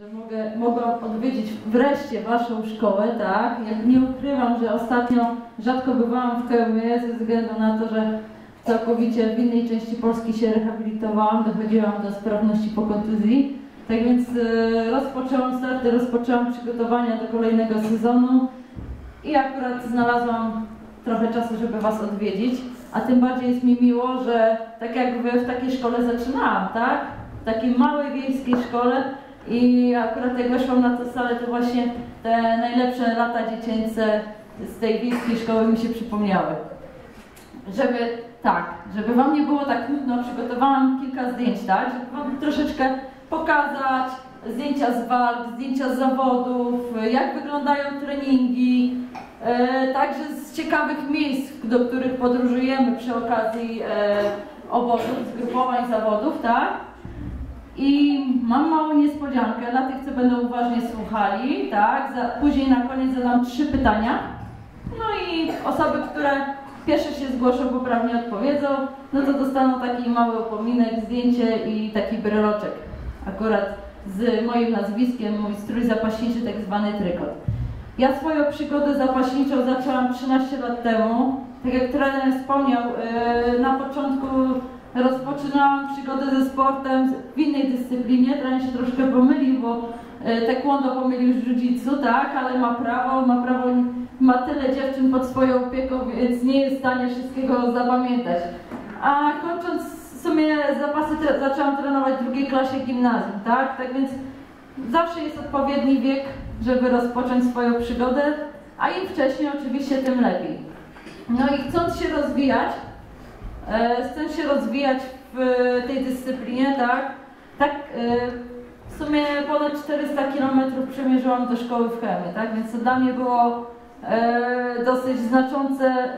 że mogę, mogłam odwiedzić wreszcie Waszą szkołę, tak? Ja nie ukrywam, że ostatnio rzadko bywałam w Chełmie ze względu na to, że całkowicie w innej części Polski się rehabilitowałam, dochodziłam do sprawności po kontuzji. Tak więc e, rozpoczęłam starty, rozpoczęłam przygotowania do kolejnego sezonu i akurat znalazłam trochę czasu, żeby Was odwiedzić. A tym bardziej jest mi miło, że tak jak w takiej szkole zaczynałam, tak? W takiej małej wiejskiej szkole i akurat jak weszłam na tę salę, to właśnie te najlepsze lata dziecięce z tej wiejskiej szkoły mi się przypomniały. Żeby, tak, żeby Wam nie było tak nudno, przygotowałam kilka zdjęć, tak? Żeby Wam troszeczkę pokazać zdjęcia z walk, zdjęcia z zawodów, jak wyglądają treningi, e, także z ciekawych miejsc, do których podróżujemy przy okazji e, obozów, zgrupowań zawodów, tak? I mam małą niespodziankę dla tych, co będą uważnie słuchali, tak? Za, później na koniec zadam trzy pytania. No i osoby, które pierwsze się zgłoszą, poprawnie odpowiedzą, no to dostaną taki mały upominek, zdjęcie i taki breloczek. Akurat z moim nazwiskiem, mój strój zapaśniczy, tak zwany trykot. Ja swoją przygodę zapaśniczą zaczęłam 13 lat temu. Tak jak trener wspomniał, yy, na początku rozpoczynałam przygodę ze sportem w innej dyscyplinie. Trener się troszkę pomylił, bo yy, taekwondo pomylił z jiu-jitsu, tak, ale ma prawo, ma prawo, ma tyle dziewczyn pod swoją opieką, więc nie jest w stanie wszystkiego zapamiętać. A kończąc w sumie zapasy zaczęłam trenować w drugiej klasie gimnazjum, tak? Tak więc zawsze jest odpowiedni wiek, żeby rozpocząć swoją przygodę, a im wcześniej oczywiście, tym lepiej. No i chcąc się rozwijać, e, chcąc się rozwijać w tej dyscyplinie, tak? Tak, e, w sumie ponad 400 km przemierzyłam do szkoły w Chemie, tak? Więc to dla mnie było e, dosyć znaczące,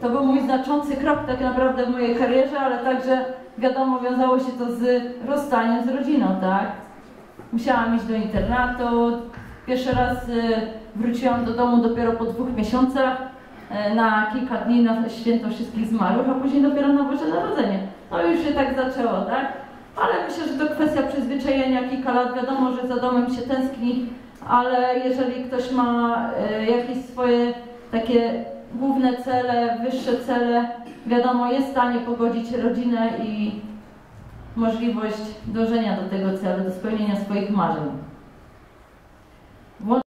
to był mój znaczący krok tak naprawdę w mojej karierze, ale także wiadomo, wiązało się to z rozstaniem z rodziną, tak? Musiałam iść do internatu. Pierwszy raz wróciłam do domu dopiero po dwóch miesiącach na kilka dni na święto wszystkich zmarłych, a później dopiero na Boże Narodzenie. No już się tak zaczęło, tak? Ale myślę, że to kwestia przyzwyczajenia, kilka lat, wiadomo, że za domem się tęskni, ale jeżeli ktoś ma y, jakieś swoje takie główne cele, wyższe cele, wiadomo, jest w stanie pogodzić rodzinę i możliwość dążenia do tego celu, do spełnienia swoich marzeń.